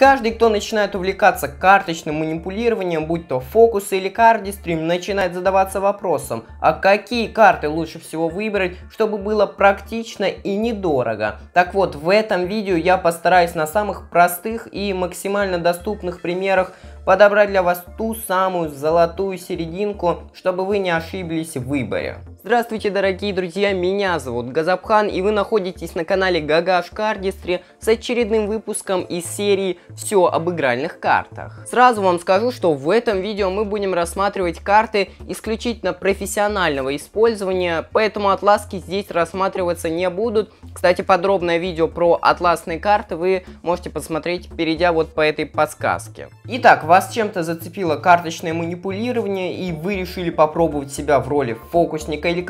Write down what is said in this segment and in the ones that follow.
Каждый, кто начинает увлекаться карточным манипулированием, будь то фокусы или кардистрим, начинает задаваться вопросом, а какие карты лучше всего выбрать, чтобы было практично и недорого. Так вот, в этом видео я постараюсь на самых простых и максимально доступных примерах подобрать для вас ту самую золотую серединку, чтобы вы не ошиблись в выборе. Здравствуйте, дорогие друзья, меня зовут Газапхан, и вы находитесь на канале Гагаш Кардистри с очередным выпуском из серии «Все об игральных картах». Сразу вам скажу, что в этом видео мы будем рассматривать карты исключительно профессионального использования, поэтому атласки здесь рассматриваться не будут. Кстати, подробное видео про атласные карты вы можете посмотреть, перейдя вот по этой подсказке. Итак, вас чем-то зацепило карточное манипулирование, и вы решили попробовать себя в роли фокусника или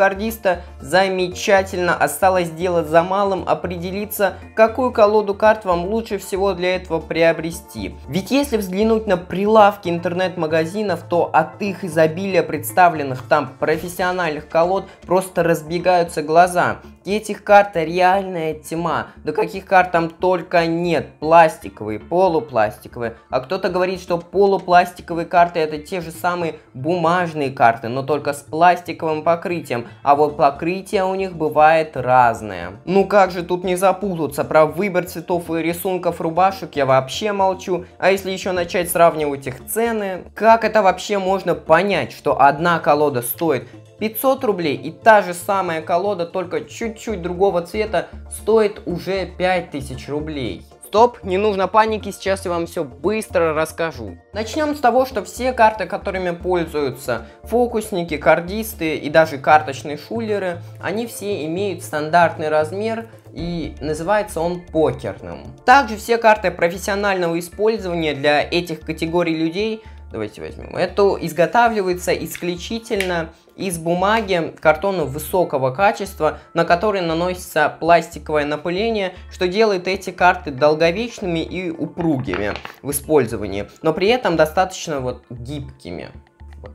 замечательно. Осталось сделать за малым определиться, какую колоду карт вам лучше всего для этого приобрести. Ведь если взглянуть на прилавки интернет-магазинов, то от их изобилия представленных там профессиональных колод просто разбегаются глаза. Этих карт реальная тьма. Да каких карт там только нет. Пластиковые, полупластиковые. А кто-то говорит, что полупластиковые карты это те же самые бумажные карты, но только с пластиковым покрытием. А вот покрытие у них бывает разное. Ну как же тут не запутаться? Про выбор цветов и рисунков рубашек я вообще молчу. А если еще начать сравнивать их цены, как это вообще можно понять, что одна колода стоит 500 рублей и та же самая колода, только чуть-чуть другого цвета, стоит уже 5000 рублей. Стоп, не нужно паники, сейчас я вам все быстро расскажу. Начнем с того, что все карты, которыми пользуются фокусники, кардисты и даже карточные шулеры, они все имеют стандартный размер и называется он покерным. Также все карты профессионального использования для этих категорий людей Давайте возьмем. Это изготавливается исключительно из бумаги, картона высокого качества, на который наносится пластиковое напыление, что делает эти карты долговечными и упругими в использовании, но при этом достаточно вот гибкими. Вот.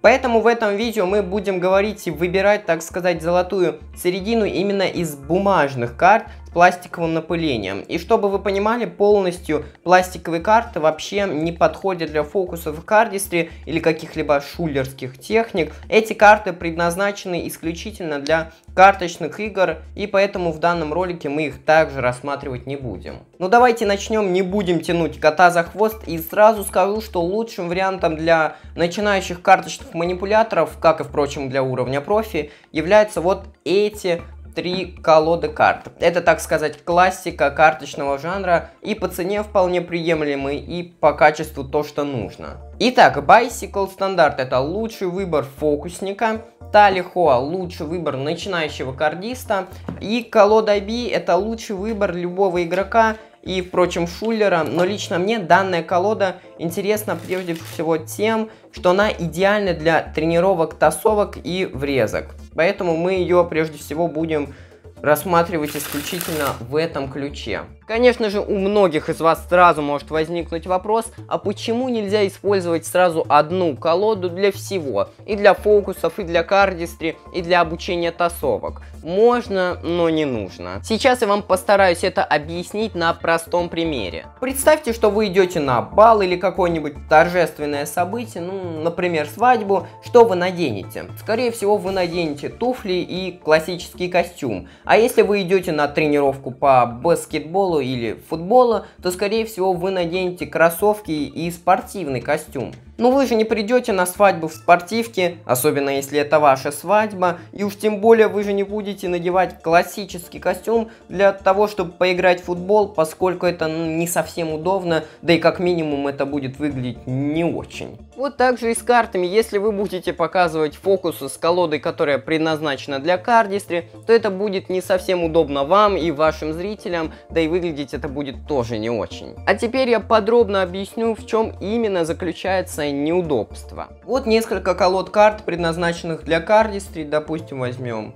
Поэтому в этом видео мы будем говорить и выбирать, так сказать, золотую середину именно из бумажных карт, пластиковым напылением. И чтобы вы понимали, полностью пластиковые карты вообще не подходят для фокусов в кардистре или каких-либо шулерских техник. Эти карты предназначены исключительно для карточных игр, и поэтому в данном ролике мы их также рассматривать не будем. Ну давайте начнем, не будем тянуть кота за хвост, и сразу скажу, что лучшим вариантом для начинающих карточных манипуляторов, как и впрочем для уровня профи, являются вот эти три колоды карт. Это, так сказать, классика карточного жанра и по цене вполне приемлемый, и по качеству то, что нужно. Итак, Bicycle стандарт это лучший выбор фокусника, Тали Хоа лучший выбор начинающего кардиста, и колода B это лучший выбор любого игрока, и, впрочем, Шулера, но лично мне данная колода интересна прежде всего тем, что она идеальна для тренировок, тасовок и врезок. Поэтому мы ее прежде всего будем рассматривать исключительно в этом ключе. Конечно же, у многих из вас сразу может возникнуть вопрос, а почему нельзя использовать сразу одну колоду для всего? И для фокусов, и для кардистри, и для обучения тасовок. Можно, но не нужно. Сейчас я вам постараюсь это объяснить на простом примере. Представьте, что вы идете на бал или какое-нибудь торжественное событие, ну, например, свадьбу, что вы наденете? Скорее всего, вы наденете туфли и классический костюм. А если вы идете на тренировку по баскетболу, или футбола, то скорее всего вы наденете кроссовки и спортивный костюм. Но вы же не придете на свадьбу в спортивке, особенно если это ваша свадьба, и уж тем более вы же не будете надевать классический костюм для того, чтобы поиграть в футбол, поскольку это ну, не совсем удобно, да и как минимум это будет выглядеть не очень. Вот так же и с картами, если вы будете показывать фокусы с колодой, которая предназначена для кардистри, то это будет не совсем удобно вам и вашим зрителям, да и выглядеть это будет тоже не очень. А теперь я подробно объясню, в чем именно заключается неудобства. Вот несколько колод карт, предназначенных для кардистри. Допустим, возьмем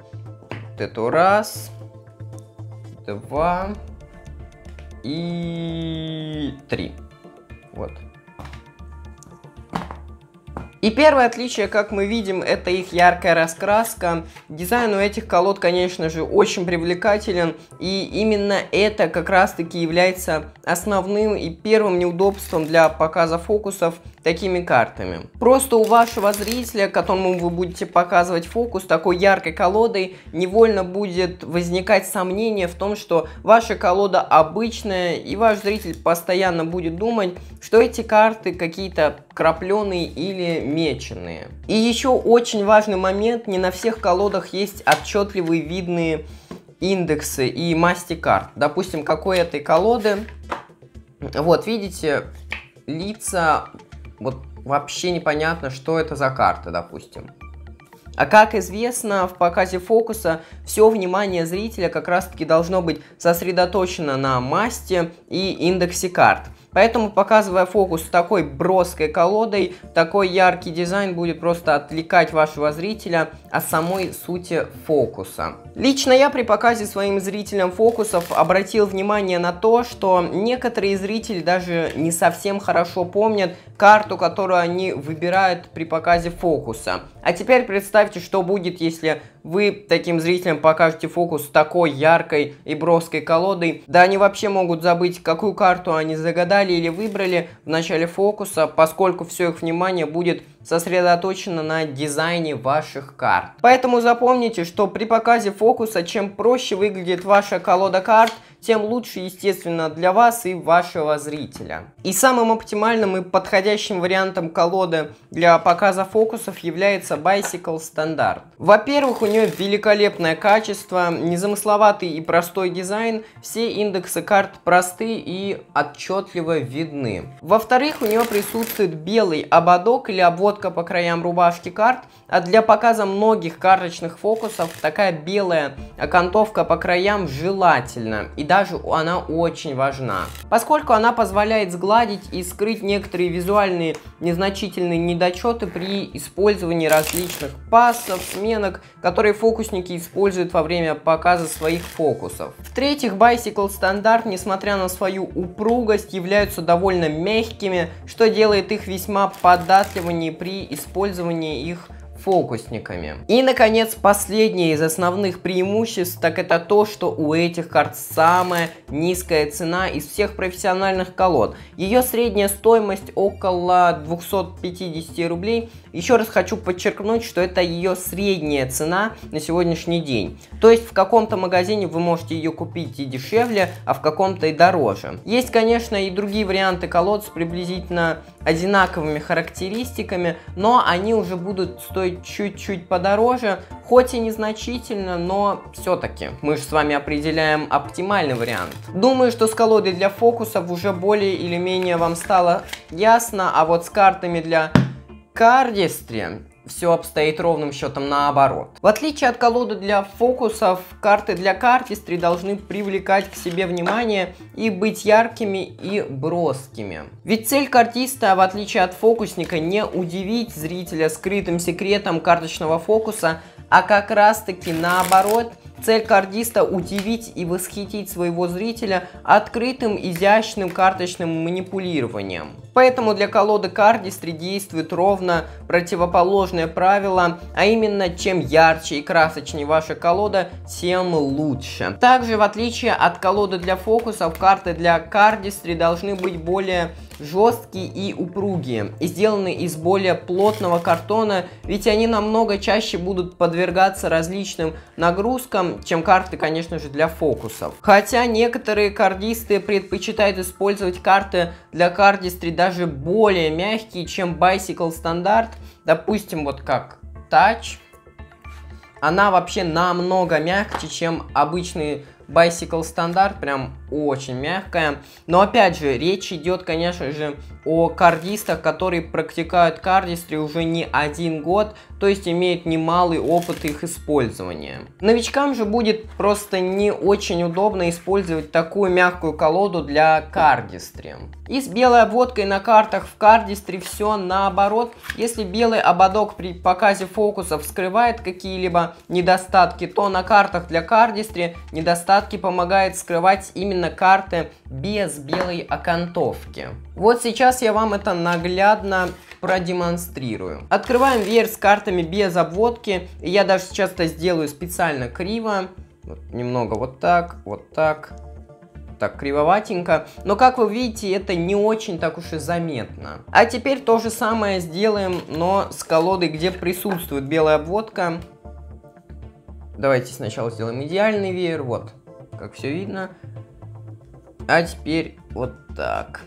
вот эту раз, два и три. Вот. И первое отличие, как мы видим, это их яркая раскраска. Дизайн у этих колод, конечно же, очень привлекателен, и именно это как раз-таки является основным и первым неудобством для показа фокусов такими картами. Просто у вашего зрителя, которому вы будете показывать фокус такой яркой колодой, невольно будет возникать сомнение в том, что ваша колода обычная, и ваш зритель постоянно будет думать, что эти карты какие-то крапленые или меченые. И еще очень важный момент, не на всех колодах есть отчетливые видные индексы и масти карт. Допустим, какой этой колоды, вот видите, лица вот вообще непонятно, что это за карта, допустим. А как известно, в показе фокуса все внимание зрителя как раз таки должно быть сосредоточено на масте и индексе карт. Поэтому, показывая фокус с такой броской колодой, такой яркий дизайн будет просто отвлекать вашего зрителя от самой сути фокуса. Лично я при показе своим зрителям фокусов обратил внимание на то, что некоторые зрители даже не совсем хорошо помнят карту, которую они выбирают при показе фокуса. А теперь представьте, что будет, если вы таким зрителям покажете фокус с такой яркой и броской колодой. Да они вообще могут забыть, какую карту они загадали или выбрали в начале фокуса, поскольку все их внимание будет сосредоточено на дизайне ваших карт. Поэтому запомните, что при показе фокуса, чем проще выглядит ваша колода карт, тем лучше, естественно, для вас и вашего зрителя. И самым оптимальным и подходящим вариантом колоды для показа фокусов является Bicycle Standard. Во-первых, у нее великолепное качество, незамысловатый и простой дизайн, все индексы карт просты и отчетливо видны. Во-вторых, у нее присутствует белый ободок или обводка по краям рубашки карт, а для показа многих карточных фокусов такая белая окантовка по краям желательно. И даже она очень важна. Поскольку она позволяет сгладить и скрыть некоторые визуальные незначительные недочеты при использовании различных пассов, сменок, которые фокусники используют во время показа своих фокусов. В-третьих, Bicycle стандарт, несмотря на свою упругость, являются довольно мягкими, что делает их весьма податливыми при использовании их фокусниками. И, наконец, последнее из основных преимуществ, так это то, что у этих карт самая низкая цена из всех профессиональных колод. Ее средняя стоимость около 250 рублей. Еще раз хочу подчеркнуть, что это ее средняя цена на сегодняшний день. То есть в каком-то магазине вы можете ее купить и дешевле, а в каком-то и дороже. Есть, конечно, и другие варианты колод с приблизительно одинаковыми характеристиками, но они уже будут стоить чуть-чуть подороже, хоть и незначительно, но все-таки мы же с вами определяем оптимальный вариант. Думаю, что с колодой для фокусов уже более или менее вам стало ясно, а вот с картами для кардистри все обстоит ровным счетом наоборот. В отличие от колоды для фокусов, карты для картистри должны привлекать к себе внимание и быть яркими и броскими. Ведь цель картиста, в отличие от фокусника, не удивить зрителя скрытым секретом карточного фокуса, а как раз таки наоборот – Цель кардиста – удивить и восхитить своего зрителя открытым, изящным карточным манипулированием. Поэтому для колоды кардистри действует ровно противоположное правило, а именно чем ярче и красочнее ваша колода, тем лучше. Также в отличие от колоды для фокусов, карты для кардистри должны быть более жесткие и упругие, и сделаны из более плотного картона, ведь они намного чаще будут подвергаться различным нагрузкам, чем карты, конечно же, для фокусов. Хотя некоторые кардисты предпочитают использовать карты для кардистри даже более мягкие, чем Bicycle стандарт, допустим, вот как Touch, она вообще намного мягче, чем обычные Bicycle стандарт, прям очень мягкая. Но опять же, речь идет, конечно же, о кардистах, которые практикуют кардистри уже не один год, то есть имеют немалый опыт их использования. Новичкам же будет просто не очень удобно использовать такую мягкую колоду для кардистри. И с белой обводкой на картах в кардистре все наоборот. Если белый ободок при показе фокусов скрывает какие-либо недостатки, то на картах для кардистри недостатки помогает скрывать именно карты без белой окантовки. Вот сейчас я вам это наглядно продемонстрирую. Открываем веер с картами без обводки. Я даже сейчас это сделаю специально криво. Вот, немного вот так, вот так, так кривоватенько. Но как вы видите, это не очень так уж и заметно. А теперь то же самое сделаем, но с колодой, где присутствует белая обводка. Давайте сначала сделаем идеальный веер. Вот, как все видно. А теперь вот так.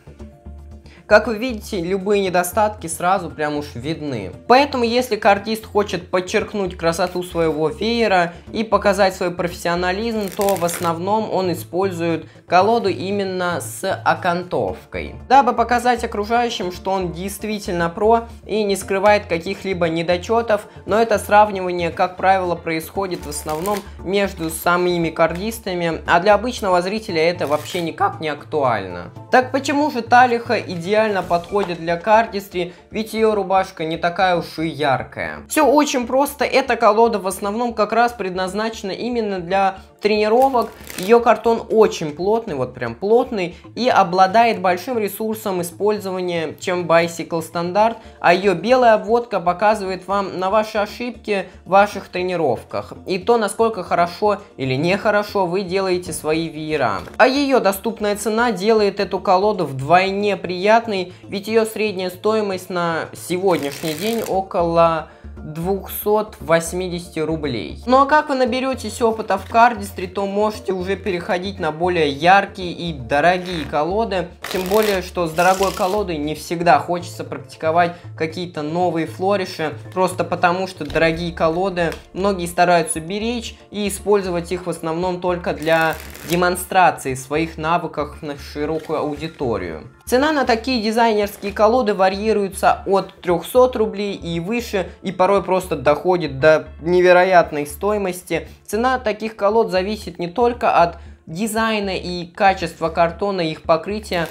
Как вы видите, любые недостатки сразу прям уж видны. Поэтому, если картист хочет подчеркнуть красоту своего веера и показать свой профессионализм, то в основном он использует колоду именно с окантовкой. Дабы показать окружающим, что он действительно про и не скрывает каких-либо недочетов, но это сравнивание, как правило, происходит в основном между самими кардистами, а для обычного зрителя это вообще никак не актуально. Так почему же Талиха идеально идеально подходит для кардистри, ведь ее рубашка не такая уж и яркая. Все очень просто, эта колода в основном как раз предназначена именно для тренировок. Ее картон очень плотный, вот прям плотный, и обладает большим ресурсом использования, чем Bicycle стандарт, а ее белая обводка показывает вам на ваши ошибки в ваших тренировках, и то, насколько хорошо или нехорошо вы делаете свои веера. А ее доступная цена делает эту колоду вдвойне приятной, ведь ее средняя стоимость на сегодняшний день около 280 рублей. Ну а как вы наберетесь опыта в кардистре, то можете уже переходить на более яркие и дорогие колоды. Тем более, что с дорогой колодой не всегда хочется практиковать какие-то новые флориши. Просто потому, что дорогие колоды многие стараются беречь и использовать их в основном только для демонстрации своих навыков на широкую аудиторию. Цена на такие дизайнерские колоды варьируется от 300 рублей и выше, и порой просто доходит до невероятной стоимости. Цена таких колод зависит не только от дизайна и качества картона их покрытия,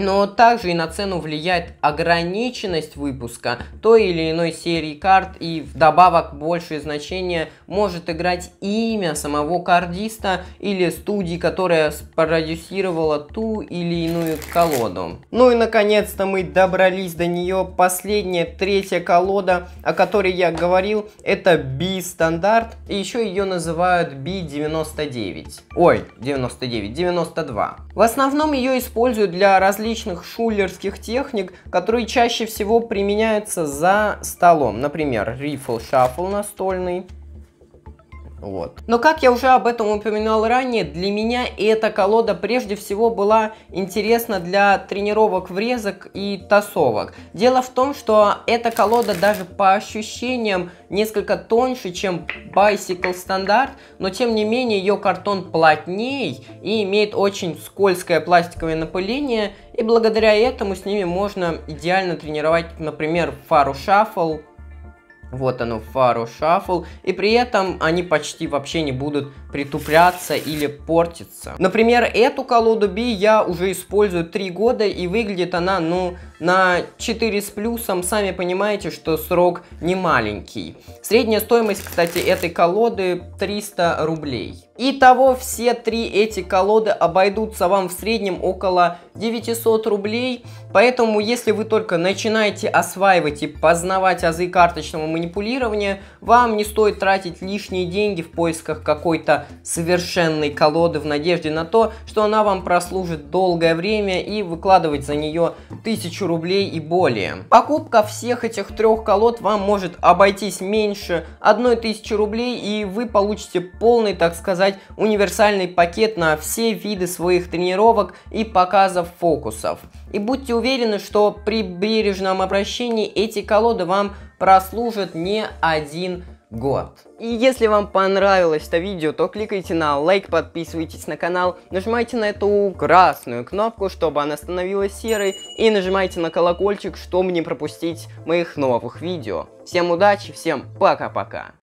но также и на цену влияет ограниченность выпуска той или иной серии карт и вдобавок большее значение может играть имя самого кардиста или студии, которая спродюсировала ту или иную колоду. Ну и наконец-то мы добрались до нее. Последняя, третья колода, о которой я говорил, это B-стандарт и еще ее называют B99. Ой, 99, 92. В основном ее используют для различных различных шулерских техник, которые чаще всего применяются за столом. Например, рифл шаффл настольный, вот. Но как я уже об этом упоминал ранее, для меня эта колода прежде всего была интересна для тренировок врезок и тасовок. Дело в том, что эта колода даже по ощущениям несколько тоньше, чем Bicycle стандарт, но тем не менее ее картон плотней и имеет очень скользкое пластиковое напыление, и благодаря этому с ними можно идеально тренировать, например, фару шаффл, вот оно, фару шаффл. И при этом они почти вообще не будут притупляться или портиться. Например, эту колоду B я уже использую 3 года, и выглядит она, ну, на 4 с плюсом. Сами понимаете, что срок не маленький. Средняя стоимость, кстати, этой колоды 300 рублей. Итого все три эти колоды обойдутся вам в среднем около 900 рублей. Поэтому, если вы только начинаете осваивать и познавать азы карточного манипулирования, вам не стоит тратить лишние деньги в поисках какой-то совершенной колоды в надежде на то, что она вам прослужит долгое время и выкладывать за нее 1000 рублей и более. Покупка всех этих трех колод вам может обойтись меньше 1000 рублей и вы получите полный, так сказать, универсальный пакет на все виды своих тренировок и показов фокусов. И будьте уверены, что при бережном обращении эти колоды вам прослужат не один год. И если вам понравилось это видео, то кликайте на лайк, подписывайтесь на канал, нажимайте на эту красную кнопку, чтобы она становилась серой, и нажимайте на колокольчик, чтобы не пропустить моих новых видео. Всем удачи, всем пока-пока.